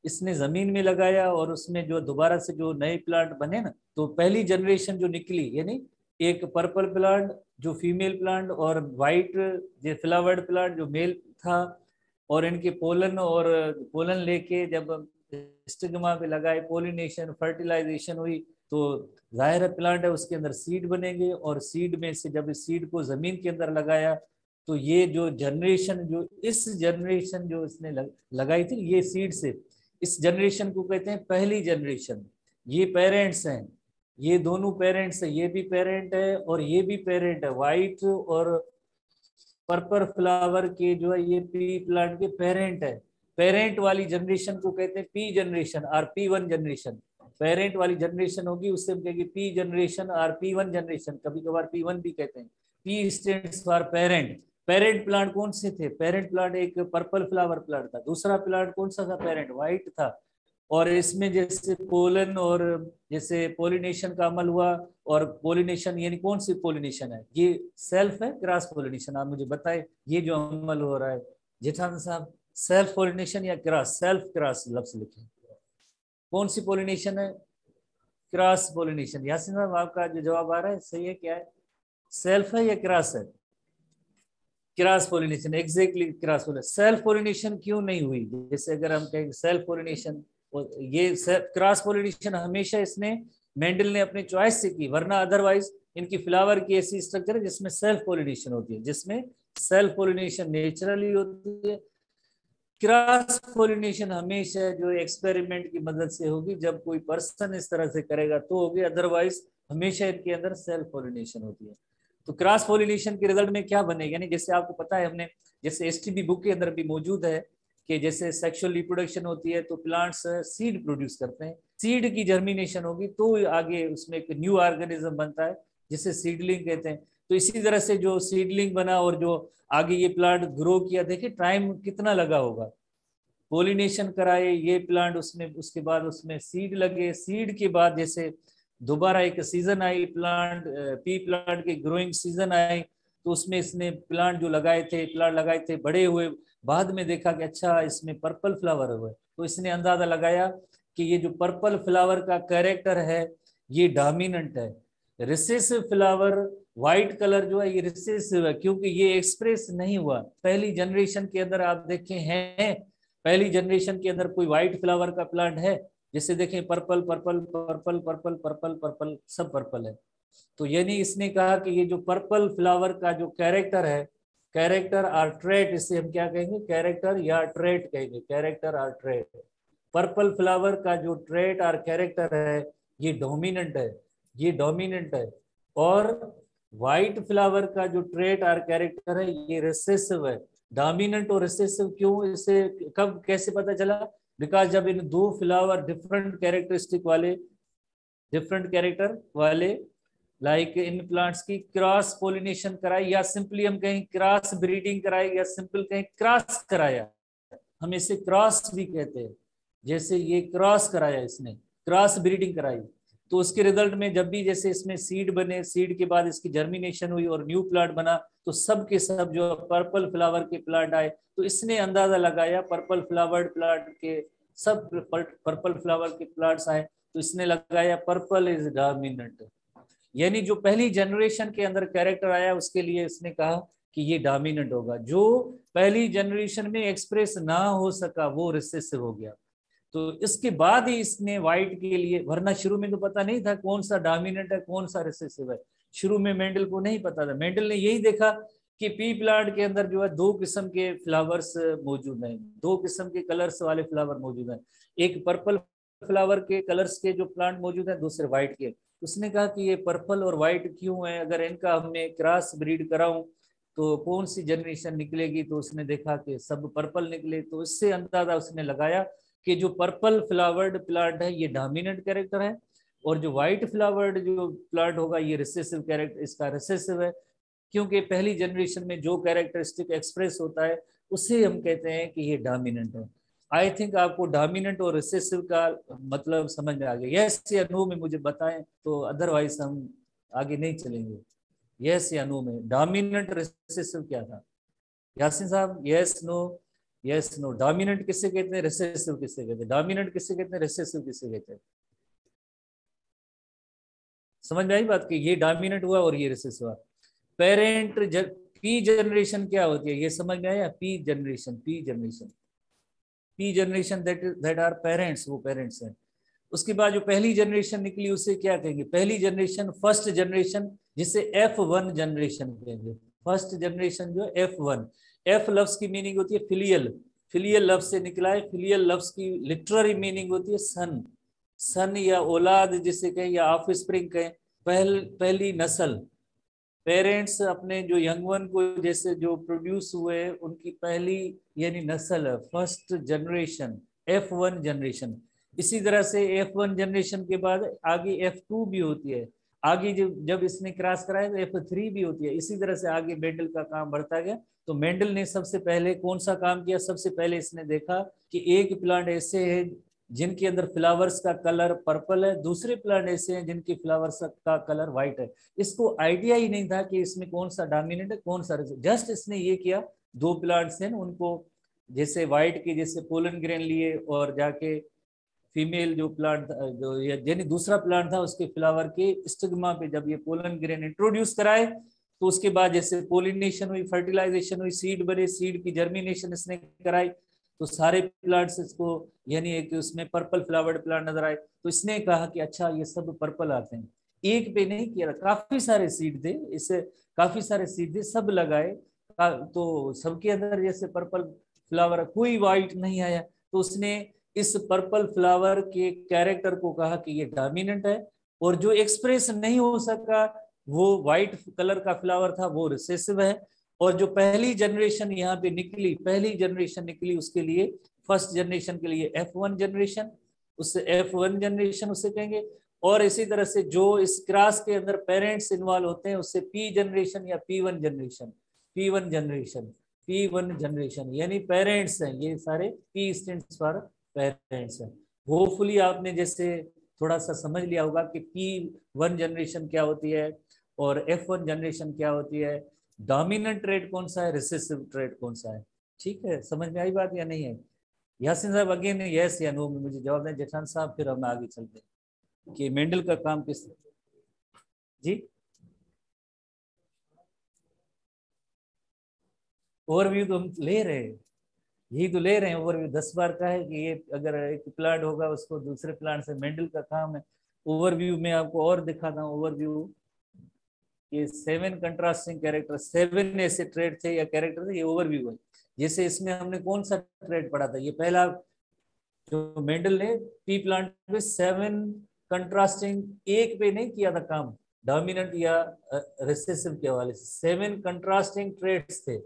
इसने ज़मीन में लगाया और उसमें जो दोबारा से जो नए प्लांट बने ना तो पहली जनरेशन जो निकली, यानी एक पर्पल प्लांट जो फीमेल प्लांट और वाइट जो फ्लावर्ड प्लांट जो मेल था और इनके पोलन और पोलन लेके जब स्टिग्मा पे लगाए पोलिनेशन फर्टिलाइजेशन हुई तो ज़ाहिर प्लांट है उसके अंदर सीड बनेंगे और सीड में से जब इस सीड को ज़मीन के अंदर लगाया तो ये जो जनरेशन जो इस जनरेशन जो इसने लग, लगाई थी ये सीड से इस जनरेशन को कहते हैं पहली जनरेशन ये पेरेंट्स हैं। ये दोनों पेरेंट्स है, ये भी पेरेंट है और ये भी पेरेंट है। व्हाइट और पर्पल फ्लावर के जो है, ये पी प्लांट के पेरेंट है। पेरेंट वाली जनरेशन को कहते हैं P generation or P one generation parent वाली जनरेशन होगी, उससे हम कहेंगे P generation or P one generation कभी कभार पी वन भी कहते हैं। P stand for parent parent plant कौन से थे? पेरेंट प्लांट एक पर्पल फ्लावर प्लांट था। दूसरा प्लांट कौन सा था? पेरेंट व्हाइट था। और इसमें जैसे पोलन और जैसे पोलिनेशन का अमल हुआ, और पोलिनेशन यानी कौन सी पोलिनेशन है? ये सेल्फ है क्रॉस पोलिनेशन आप मुझे बताए, ये जो अमल हो रहा है। जेठान साहब सेल्फ पोलिनेशन या क्रॉस सेल्फ क्रॉस लफ्ज लिखे। कौन सी पोलिनेशन है? क्रॉस पोलिनेशन यासिन साहब, आपका जो जवाब आ रहा है, सही है क्या है? सेल्फ है या क्रॉस है? Cross pollination exactly cross pollination self pollination क्यों नहीं हुई? जैसे अगर हम कहें सेल्फ पोलिनेशन ये क्रॉस पोलिनेशन हमेशा इसने मेंडल ने अपने चॉइस से की, वरना अदरवाइज़ इनकी फ्लावर की ऐसी स्ट्रक्चर है जिसमें सेल्फ पोलिनेशन होती है, जिसमें सेल्फ पोलिनेशन नेचुरली होती है। क्रॉस पोलिनेशन हमेशा जो एक्सपेरिमेंट की मदद से होगी, जब कोई पर्सन इस तरह से करेगा तो होगी अदरवाइज़ हमेशा इनके अंदर सेल्फ पोलिनेशन होती है। तो क्रॉस पोलिनेशन के रिज़ल्ट में क्या बनेगा? यानी जैसे आपको पता है, हमने जैसे एसटीबी बुक के अंदर भी मौजूद है कि जैसे सेक्सुअल रिप्रोडक्शन होती है तो प्लांट्स सीड प्रोड्यूस करते हैं। सीड की जर्मिनेशन होगी तो आगे उसमें एक न्यू ऑर्गेनिज्म बनता है, जिसे सीडलिंग कहते हैं। तो इसी तरह से जो सीडलिंग बना और जो आगे ये प्लांट ग्रो किया, देखिए टाइम कितना लगा होगा। पोलिनेशन कराए, ये प्लांट उसमें, उसके बाद उसमें सीड लगे। सीड के बाद जैसे दोबारा एक सीज़न आई प्लांट पी प्लांट के ग्रोइंग सीज़न आए तो उसमें इसने प्लांट जो लगाए थे प्लांट लगाए थे, बड़े हुए बाद में देखा कि अच्छा इसमें पर्पल फ्लावर हुआ। तो इसने अंदाज़ा लगाया कि ये जो पर्पल फ्लावर का कैरेक्टर है, ये डोमिनेंट है। रिसेसिव फ्लावर व्हाइट कलर जो है, ये रिसेसिव है, क्योंकि ये एक्सप्रेस नहीं हुआ। पहली जनरेशन के अंदर आप देखें हैं, पहली जनरेशन के अंदर कोई व्हाइट फ्लावर का प्लांट है, जैसे देखें purple purple purple purple purple purple सब पर्पल है। तो यानी इसने कहा कि ये जो पर्पल फ्लावर का जो कैरेक्टर है कैरेक्टर आर ट्रेट इसे हम क्या कहेंगे? कैरेक्टर या ट्रेट कहेंगे। Character or trait purple flower का जो ट्रेट आर कैरेक्टर है, ये डोमिनेंट है। ये डोमिनेंट है। और व्हाइट फ्लावर का जो ट्रेट आर कैरेक्टर है, ये रिसेसिव है। डोमिनेंट और रिसेसिव क्यों? इसे कब, कैसे पता चला? बिकॉज़ जब इन दो फ्लावर डिफरेंट कैरेक्टरिस्टिक वाले डिफरेंट कैरेक्टर वाले लाइक इन प्लांट्स की क्रॉस पोलिनेशन कराई, या सिंपली हम कहीं क्रॉस ब्रीडिंग कराई, या सिंपल कहीं क्रॉस कराया। हम इसे क्रॉस भी कहते हैं। जैसे ये क्रॉस कराया इसने, क्रॉस ब्रीडिंग कराई। तो उसके रिज़ल्ट में जब भी जैसे इसमें सीड बने, सीड के बाद इसकी जर्मिनेशन हुई और न्यू प्लांट बना तो सब के सब जो पर्पल फ्लावर के प्लांट आए तो इसने अंदाज़ा लगाया पर्पल फ्लावर प्लांट के सब पर्पल फ्लावर के प्लांट्स आए तो इसने लगाया पर्पल इज़ डोमिनेंट यानी जो पहली जनरेशन के अंदर कैरेक्टर आया, उसके लिए इसने कहा कि ये डोमिनेंट होगा। जो पहली जनरेशन में एक्सप्रेस ना हो सका, वो रिसेसिव हो गया। तो इसके बाद ही इसने व्हाइट के लिए, वरना शुरू में तो पता नहीं था कौन सा डोमिनेंट है, कौन सा रिसेसिव है। शुरू में मेंडल को नहीं पता था। मेंडल ने यही देखा कि पी प्लांट के अंदर जो है, दो किस्म के फ्लावर्स मौजूद हैं। दो किस्म के कलर्स वाले फ्लावर मौजूद हैं। एक पर्पल फ्लावर के कलर्स के जो प्लांट मौजूद हैं दूसरे व्हाइट के। उसने कहा कि ये पर्पल और व्हाइट क्यों है? अगर इनका हमने क्रॉस ब्रीड कराऊं तो कौन सी जनरेशन निकलेगी? तो उसने देखा कि सब पर्पल निकले तो इससे अंदाज़ा उसने लगाया कि जो पर्पल फ्लावर्ड प्लांट है, ये डोमिनेंट कैरेक्टर है और जो व्हाइट फ्लावर्ड जो प्लांट होगा, ये रिसेसिव कैरेक्टर इसका रिसेसिव है। क्योंकि पहली जनरेशन में जो कैरेक्टरिस्टिक एक्सप्रेस होता है, उसे हम कहते हैं कि ये डोमिनेंट है। आई थिंक आपको डोमिनेंट और रिसेसिव का मतलब समझ में आ गया। यस या नो में मुझे बताएँ तो अदरवाइज़ हम आगे नहीं चलेंगे। यस या नो में। डोमिनेंट रिसेसिव क्या था? यासिन साहब yes no yes no dominant किससे कहते हैं? रिसेसिव किससे कहते हैं? डोमिनेंट किससे कहते हैं? रिसेसिव किससे कहते हैं? समझ में आई बात कि ये डोमिनेंट हुआ और ये रिसेसिव हुआ। पेरेंट पी जनरेशन क्या होती है? ये समझ में आया? P generation P generation P generation that that are parents वो पेरेंट्स हैं। उसके बाद जो पहली जनरेशन निकली, उसे क्या कहेंगे? पहली जनरेशन फ़र्स्ट जनरेशन जिसे एफ़ वन जनरेशन कहेंगे। फ़र्स्ट जनरेशन जो है एफ़ वन एफ़ लफ्स की मीनिंग होती है फिलियल फिलियल लफ्स से निकला है। फिलियल लफ्स की लिटररी मीनिंग होती है सन सन या औलाद जिसे कहें या ऑफ़ स्प्रिंग कहें। पहल, पहली नस्ल। पेरेंट्स अपने जो यंग वन को जैसे जो प्रोड्यूस हुए, उनकी पहली यानी नस्ल first generation F one generation इसी तरह से एफ़ वन जनरेशन के बाद आगे एफ़ टू भी होती है। आगे जब जब इसने क्रॉस कराया तो एफ़ थ्री भी होती है। इसी तरह से आगे मेंडल का काम बढ़ता गया। तो मेंडल ने सबसे पहले कौन सा काम किया? सबसे पहले इसने देखा कि एक प्लांट ऐसे है जिनके अंदर फ्लावर्स का कलर पर्पल है, दूसरे प्लांट ऐसे हैं जिनके फ्लावर्स का कलर व्हाइट है। इसको आइडिया ही नहीं था कि इसमें कौन सा डोमिनेंट है, कौन सा जस्ट इसने ये किया, दो प्लांट्स हैं, उनको जैसे व्हाइट के जैसे पोलन ग्रेन लिए और जाके फीमेल जो प्लांट जो यानी दूसरा प्लांट था, उसके फ्लावर के स्टिग्मा पे जब ये पोलन ग्रेन इंट्रोड्यूस कराए तो उसके बाद जैसे पोलिनेशन हुई फर्टिलाइजेशन हुई सीड बने सीड की जर्मिनेशन इसने कराई। तो सारे प्लांट्स इसको, यानी एक उसमें पर्पल फ्लावर्ड प्लांट नज़र आए। तो इसने कहा कि अच्छा ये सब पर्पल आते हैं। एक पे नहीं किया काफ़ी सारे सीड थे इससे काफ़ी सारे सीड थे, सब लगाए। तो सबके अंदर जैसे पर्पल फ्लावर कोई वाइट नहीं आया। तो उसने इस पर्पल फ्लावर के कैरेक्टर को कहा कि ये डोमिनेंट है, और जो एक्सप्रेस नहीं हो सका, वो व्हाइट कलर का फ्लावर था, वो रिसेसिव है। और जो पहली जनरेशन यहाँ पे निकली, पहली जनरेशन निकली उसके लिए फ़र्स्ट जनरेशन के लिए एफ़ वन जनरेशन उससे एफ़ वन जनरेशन उसे कहेंगे। और इसी तरह से जो इस क्रास के अंदर पेरेंट्स इन्वॉल्व होते हैं, उससे पी जनरेशन या P one generation P one generation P one generation यानी पेरेंट्स हैं, ये सारे पी स्टेंट फॉर पेरेंट्स हैं। होपफुली आपने जैसे थोड़ा सा समझ लिया होगा कि पी वन जनरेशन क्या होती है और एफ़ वन जनरेशन क्या होती है। डोमिनेंट ट्रेड कौन सा है? रिसेसिव ट्रेड कौन सा है? ठीक है, समझ में आई बात या नहीं है यासिन साहब अगेन यस या नो मुझे जवाब दें। जेठान साहब, फिर हम आगे चलते हैं कि मेंडल का काम किस जी? ओवरव्यू तो हम ले रहे हैं। यही तो ले रहे हैं। ओवरव्यू दस बार का है कि ये अगर एक प्लांट होगा, उसको दूसरे प्लांट से मेंडल का काम है। ओवरव्यू में आपको और दिखाता हूँ। ओवरव्यू ये सेवन कंट्रास्टिंग कैरेक्टर सेवन ऐसे ट्रेड थे या कैरेक्टर थे, ये ओवरव्यू है। जैसे इसमें हमने कौन सा ट्रेड पढ़ा था? ये पहला जो मेंडल ने पी प्लांट में सेवन कंट्रास्टिंग एक पे नहीं किया था काम डोमिनेंट या रिसेसिव के हवाले से। सेवन कंट्रास्टिंग ट्रेड्स थे।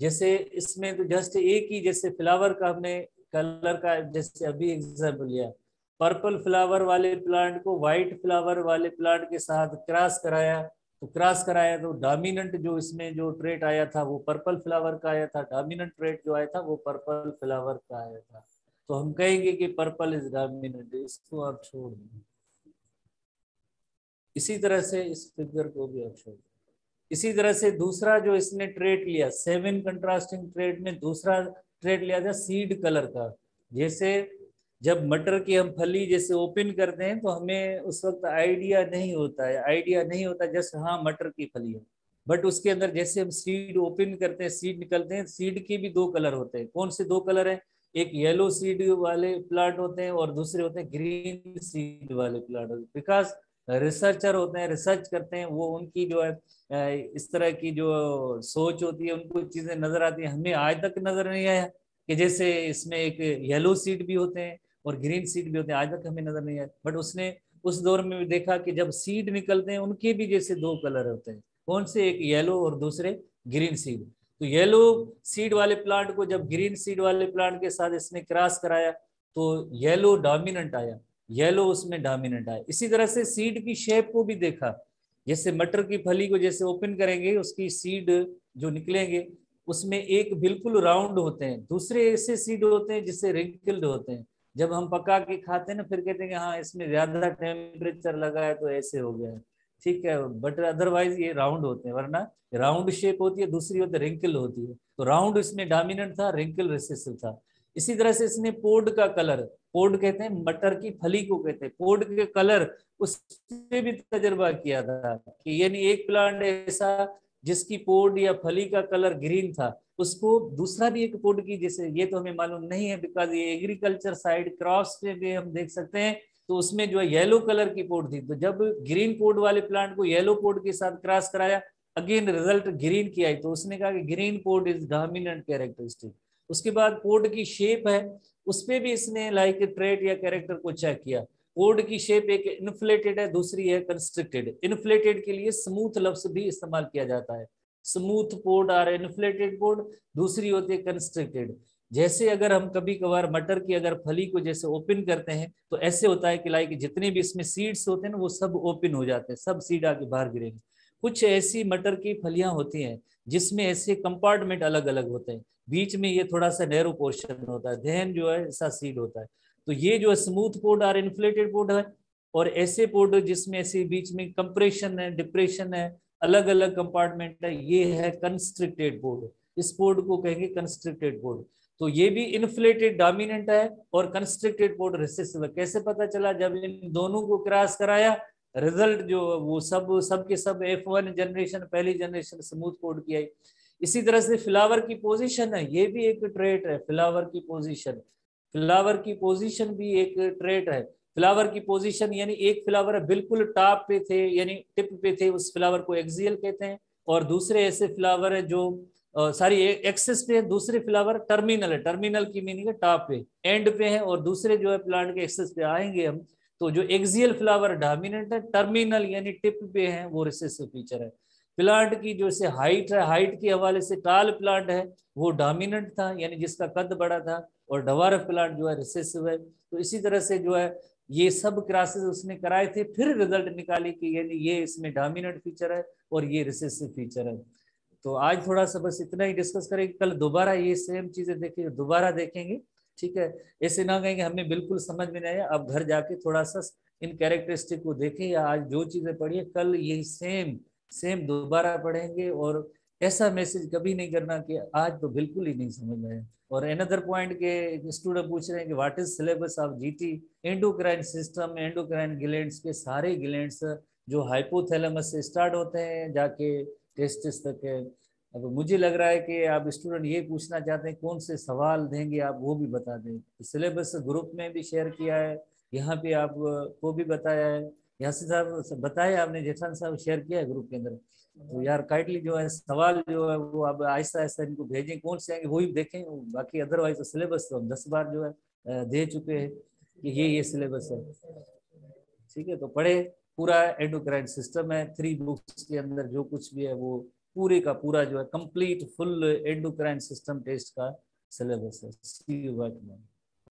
जैसे इसमें तो जस्ट एक ही, जैसे फ्लावर का हमने कलर का जैसे अभी एग्ज़ाम्पल लिया। पर्पल फ्लावर वाले प्लांट को व्हाइट फ्लावर वाले प्लांट के साथ क्रॉस कराया। तो क्रॉस कराया तो डोमिनेंट जो इसमें जो ट्रेट आया था, वो पर्पल फ्लावर का आया था डोमिनेंट ट्रेट जो आया था, वो पर्पल फ्लावर का आया था। तो हम कहेंगे कि पर्पल इज़ डोमिनेंट इसको आप छोड़ दें। इसी तरह से इस फिगर को भी आप छोड़ दें। इसी तरह से दूसरा जो इसने ट्रेट लिया सेवन कंट्रास्टिंग ट्रेट में दूसरा ट्रेट लिया था सीड कलर का। जैसे जब मटर की हम फली जैसे ओपन करते हैं तो हमें उस वक्त आइडिया नहीं होता है, आइडिया नहीं होता जस्ट हाँ मटर की फली है। बट उसके अंदर जैसे हम सीड ओपन करते हैं, सीड निकलते हैं, सीड के भी दो कलर होते हैं। कौन से दो कलर है? एक येलो सीड वाले प्लांट होते हैं और दूसरे होते हैं ग्रीन सीड वाले प्लांट। होते हैं बिकॉज़ रिसर्चर होते हैं, रिसर्च करते हैं, वो उनकी जो है इस तरह की जो सोच होती है, उनको चीज़ें नज़र आती है। हमें आज तक नज़र नहीं आया कि जैसे इसमें एक येलो सीड भी होते हैं और ग्रीन सीड भी होते हैं, आज तक हमें नज़र नहीं आया। बट उसने, उस दौर में भी देखा कि जब सीड निकलते हैं, उनके भी जैसे दो कलर होते हैं। कौन से? एक येलो और दूसरे ग्रीन सीड। तो येलो सीड वाले प्लांट को जब ग्रीन सीड वाले प्लांट के साथ इसने क्रॉस कराया तो येलो डोमिनेंट आया। येलो उसमें डोमिनेंट आया। इसी तरह से सीड की शेप को भी देखा। जैसे मटर की फली को जैसे ओपन करेंगे, उसकी सीड जो निकलेंगे, उसमें एक बिल्कुल राउंड होते हैं। दूसरे ऐसे सीड होते हैं जिससे रिंकल्ड होते हैं। जब हम पका के खाते हैं ना, फिर कहते हैं कि हाँ इसमें ज़्यादा टेम्परेचर लगा है तो ऐसे हो गया ठीक है बट अदरवाइज़ ये राउंड होते हैं, वरना राउंड शेप होती है, दूसरी होती है रिंकल होती है। तो राउंड इसमें डोमिनेंट था रिंकल रिसेसिव था। इसी तरह से इसने पोड का कलर पोड कहते हैं, मटर की फली को कहते हैं। पोड के कलर उस भी तजर्बा किया था कि यानी एक प्लांट ऐसा जिसकी पोड या फली का कलर ग्रीन था, उसको दूसरा भी एक पोड की, जैसे ये तो हमें मालूम नहीं है बिकॉज़ ये एग्रीकल्चर साइड क्रॉस पे भी हम देख सकते हैं तो उसमें जो है येलो कलर की पोड थी। तो जब ग्रीन पोड वाले प्लांट को येलो पोड के साथ क्रॉस कराया अगेन रिज़ल्ट ग्रीन की आई तो उसने कहा कि green pod is dominant characteristic उसके बाद पोड की शेप है उस पर भी इसने लाइक ट्रेट या कैरेक्टर को चेक किया। पोड की शेप एक इन्फ्लेटेड है, दूसरी है कंस्ट्रिक्टेड इन्फ्लेटेड के लिए स्मूथ लफ्स भी इस्तेमाल किया जाता है। स्मूथ पोड और इन्फ्लेटेड पोड दूसरी होती है कंस्ट्रिक्टेड जैसे अगर हम कभी कभार मटर की अगर फली को जैसे ओपन करते हैं तो ऐसे होता है कि लाइक जितने भी इसमें सीड्स होते हैं ना, वो सब ओपन हो जाते हैं, सब सीड आके बाहर गिरेंगे। कुछ ऐसी मटर की फलियाँ होती हैं, जिसमें ऐसे कंपार्टमेंट अलग अलग होते हैं। बीच में ये थोड़ा सा नैरो पोर्शन होता है दहन जो है ऐसा सीड होता है। तो ये जो स्मूथ पोड और इन्फ्लेटेड पोड है, और ऐसे पोड जिसमें ऐसे बीच में कंप्रेशन है डिप्रेशन है अलग अलग कंपार्टमेंट है, ये है कंस्ट्रिक्टेड बोर्ड इस पोड को कहेंगे कंस्ट्रिक्टेड बोर्ड तो ये भी इन्फ्लेटेड डोमिनेंट है और कंस्ट्रिक्टेड पोड रिसेसिव कैसे पता चला? जब इन दोनों को क्रॉस कराया रिज़ल्ट जो वो सब सब के सब एफ़ वन जनरेशन पहली जनरेशन स्मूथ कोड की आई. इसी तरह से फ्लावर की पोजीशन है, ये भी एक ट्रेट है फ्लावर की पोजीशन फ्लावर की पोजीशन भी एक ट्रेट है। फ्लावर की पोजीशन यानी एक फ्लावर बिल्कुल टॉप पे थे, यानी टिप पे थे, उस फ्लावर को एक्सियल कहते हैं। और दूसरे ऐसे फ्लावर है जो सारी एक्सेस पे है, दूसरे फ्लावर टर्मिनल है। टर्मिनल की मीनिंग है टॉप पे एंड पे है और दूसरे जो है प्लांट के एक्सेस पे आएँगे हम तो जो एक्सियल फ्लावर डोमिनेंट है टर्मिनल यानी टिप पे है, वो रिसेसिव फीचर है। प्लांट की जो से हाइट है, हाइट के हवाले से टाल प्लांट है, वो डोमिनेंट था, यानी जिसका कद बड़ा था, और डवार प्लांट जो है रिसेसिव है। तो इसी तरह से जो है, ये सब क्रासेस उसने कराए थे, फिर रिज़ल्ट निकाले कि यानी ये इसमें डोमिनेंट फीचर है और ये रिसेसिव फीचर है। तो आज थोड़ा सा बस इतना ही डिस्कस करेंगे, कल दोबारा ये सेम चीज़ें देखेंगे दोबारा देखेंगे, ठीक है? ऐसे ना कहेंगे हमें बिल्कुल समझ में नहीं आया, अब घर जाके थोड़ा सा इन कैरेक्टरिस्टिक को देखें या आज जो चीज़ें पढ़िए कल यही सेम सेम दोबारा पढ़ेंगे और ऐसा मैसेज कभी नहीं करना कि आज तो बिल्कुल ही नहीं समझ आया। और अनदर पॉइंट के स्टूडेंट पूछ रहे हैं कि what is syllabus of GT endocrine system endocrine glands के सारे गिलैंड्स जो हाइपोथैलेमस से स्टार्ट होते हैं, जाके टेस्टिस तक है। अब मुझे लग रहा है कि आप स्टूडेंट ये पूछना चाहते हैं, कौन से सवाल देंगे आप, वो भी बता दें। सिलेबस ग्रुप में भी शेयर किया है, यहाँ पे आप को भी बताया है। यासिर साहब बताया आपने, जेठान साहब शेयर किया है ग्रुप के अंदर। तो यार काइटली जो है, सवाल जो है, वो अब आहिस्ता आहिस्ता इनको भेजें, कौन से आएँगे वही देखें बाकी अदरवाइज़ तो सिलेबस तो हम दस बार जो है दे चुके हैं कि ये ये सिलेबस है। ठीक है तो पढ़े, पूरा एंडोक्राइन सिस्टम है थ्री बुक्स के अंदर जो कुछ भी है, वो पूरे का पूरा जो है complete full endocrine system test का सिलेबस है। See you